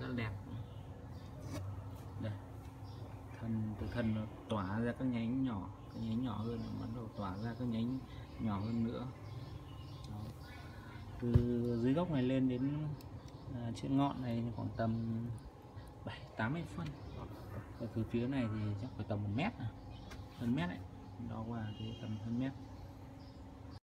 rất đẹp. Đây. Thân từ thân tỏa ra các nhánh nhỏ các nhánh nhỏ hơn bắt đầu tỏa ra các nhánh nhỏ hơn nữa. Đó. từ dưới gốc này lên đến à, trên ngọn này khoảng tầm 7 80 phân. Và từ phía này thì chắc phải tầm một mét à. hơn mét đấy. Đó qua thì tầm hơn mét.